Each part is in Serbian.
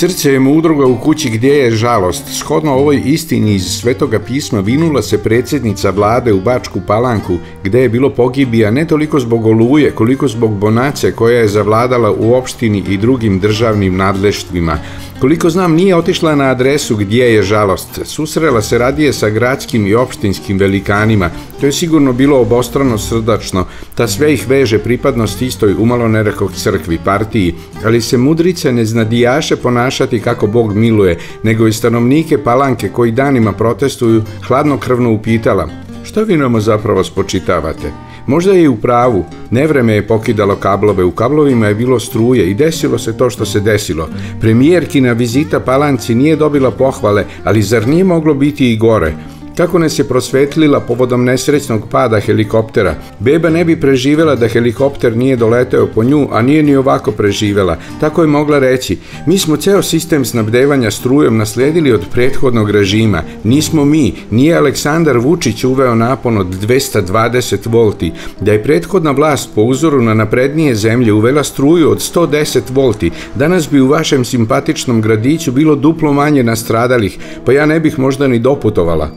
Srce je mudroga u kući gdje je žalost. Shodno ovoj istini iz Svetoga pisma vinula se predsjednica vlade u Bačku Palanku, gdje je bilo pogibija ne toliko zbog oluje, koliko zbog bonace koja je zavladala u opštini i drugim državnim nadleštvima. Koliko znam, nije otišla na adresu gdje je žalost. Susrela se radije sa gradskim i opštinskim velikanima. To je sigurno bilo obostrano srdačno, ta sve ih veže pripadnost istoj umalo nerekog crkvi, partiji, ali se mudrice ne znadijaše ponašati kako Bog miluje, nego i stanovnike palanke koji danima protestuju hladnokrvno upitala. Što vi nama zapravo spočitavate? Možda je i u pravu, nevreme je pokidalo kablove, u kablovima je bilo struje i desilo se to što se desilo. Premijerkina vizita Palanci nije dobila pohvale, ali zar nije moglo biti i gore? Kako nas je prosvetlila povodom nesrećnog pada helikoptera. Beba ne bi preživela da helikopter nije doleteo po nju, a nije ni ovako preživela. Tako je mogla reći. Mi smo ceo sistem snabdevanja strujom nasledili od prethodnog režima. Nismo mi, nije Aleksandar Vučić uveo napon od 220 volti. Da je prethodna vlast po uzoru na naprednije zemlje uvela struju od 110 volti, danas bi u vašem simpatičnom gradiću bilo duplo manje nastradalih, pa ja ne bih možda ni doputovala.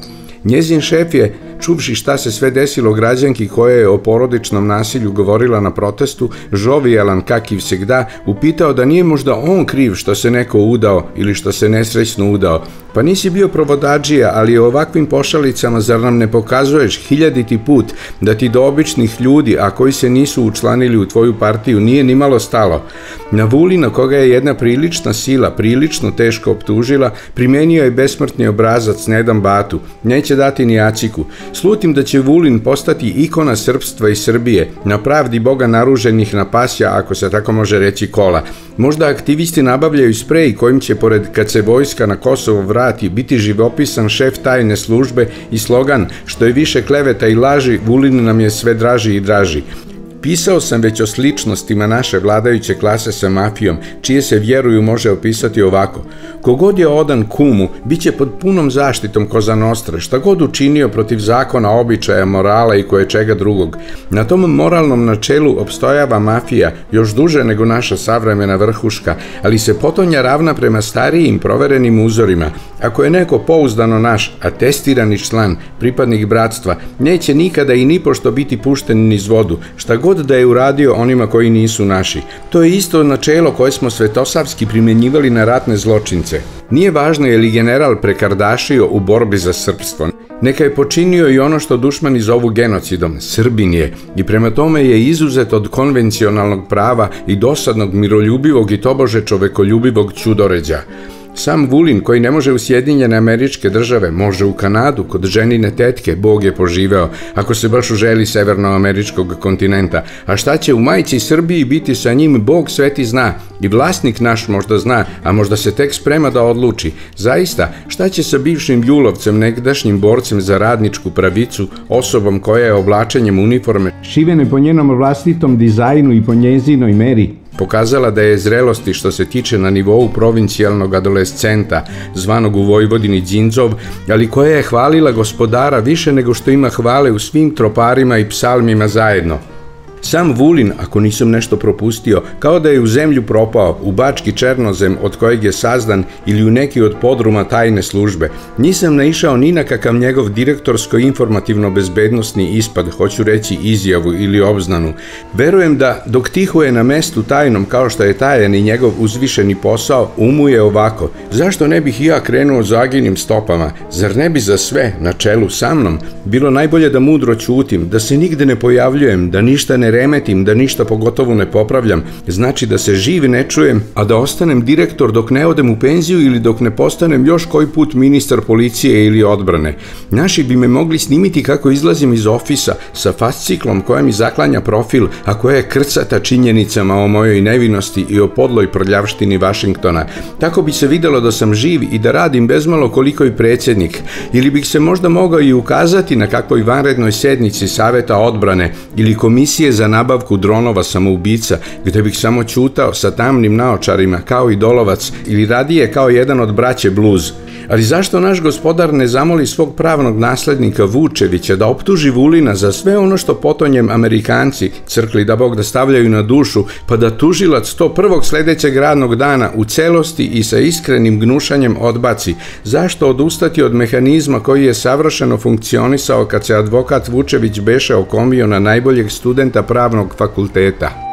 Nie zniszczę čuvši šta se sve desilo građanki koja je o porodičnom nasilju govorila na protestu, žovijelan kak i vsegda, upitao da nije možda on kriv što se neko udao ili što se nesrećno udao. Pa nisi bio provodađija, ali ovakvim pošalicama zar nam ne pokazuješ hiljaditi put da ti do običnih ljudi, a koji se nisu učlanili u tvoju partiju, nije ni malo stalo. Na Vulina, koga je jedna prilična sila prilično teško optužila, primenio je besmrtni obrazac Nedan Batu. Neće dati ni aciku. Slutim da će Vulin postati ikona srpstva i Srbije, na pravdi Boga naruženih na pasja, ako se tako može reći kola. Možda aktivisti nabavljaju sprej kojim će, pored kad se vojska na Kosovo vrati, biti živopisan šef tajne službe i slogan što je više kleveta i laži, Vulin nam je sve draži i draži. Pisao sam već o sličnostima naše vladajuće klase sa mafijom, čije se vjeruju može opisati ovako. Kogod je odan kumu, bit će pod punom zaštitom Koza Nostra, šta god učinio protiv zakona, običaja, morala i koje čega drugog. Na tom moralnom načelu obstojava mafija, još duže nego naša savremena vrhuška, ali se potonja ravna prema starijim proverenim uzorima. Ako je neko pouzdano naš, atestirani član, pripadnik bratstva, neće nikada i nipošto biti pušten niz vodu, šta god god da je uradio onima koji nisu naši. To je isto načelo koje smo svetosavski primjenjivali na ratne zločince. Nije važno je li general prekardašio u borbi za srpstvo. Neka je počinio i ono što dušmani zovu genocidom, Srbin je, i prema tome je izuzet od konvencionalnog prava i dosadnog miroljubivog i tobože čovekoljubivog čudoređa. Sam Vulin, koji ne može u Sjedinjene američke države, može u Kanadu, kod ženine tetke, Bog je poživeo, ako se baš uželi severnoameričkog kontinenta. A šta će u majci Srbiji biti sa njim, Bog sveti zna. I vlasnik naš možda zna, a možda se tek sprema da odluči. Zaista, šta će sa bivšim Ljulovcem, negdašnjim borcem za radničku pravicu, osobom koja je oblačenjem uniforme šivene po njenom vlastitom dizajnu i po njezinoj meri, pokazala da je zrelosti što se tiče na nivou provincijalnog adolescenta, zvanog u Vojvodini Dzinzov, ali koja je hvalila gospodara više nego što ima hvale u svim troparima i psalmima zajedno. Sam Vulin, ako nisam nešto propustio, kao da je u zemlju propao, u bački černozem od kojeg je sazdan ili u neki od podruma tajne službe. Nisam naišao ni na kakav njegov direktorsko-informativno-bezbednostni ispad, hoću reći izjavu ili obznanu. Verujem da, dok tiho je na mestu tajnom kao što je tajan i njegov uzvišeni posao, umuje ovako. Zašto ne bih ja krenuo zaginim stopama? Zar ne bi za sve, na čelu sa mnom, bilo najbolje da mudro ćutim, da se nigde ne pojavljujem, da ništa ne remetim, da ništa pogotovo ne popravljam, znači da se živ ne čujem, a da ostanem direktor dok ne odem u penziju ili dok ne postanem još koji put ministar policije ili odbrane. Naši bi me mogli snimiti kako izlazim iz ofisa sa fasciklom koja mi zaklanja profil, a koja je krcata činjenicama o mojoj nevinosti i o podloj prljavštini Vašingtona. Tako bi se videlo da sam živ i da radim bezmalo koliko i predsjednik. Ili bih se možda mogao i ukazati na kakvoj vanrednoj sednici Saveta odbrane ili komisije za nabavku dronova samoubica, gde bih samo ćutao sa tamnim naočarima kao i dolovac ili radije kao jedan od braće bluz. Ali zašto naš gospodar ne zamoli svog pravnog naslednika Vučevića da optuži Vulina za sve ono što potonjem Amerikanci crkli da Bog da stavljaju na dušu, pa da tužilac to prvog sljedećeg radnog dana u celosti i sa iskrenim gnušanjem odbaci? Zašto odustati od mehanizma koji je savršeno funkcionisao kad se advokat Vučević beše okomio na najboljeg studenta pravnog fakulteta?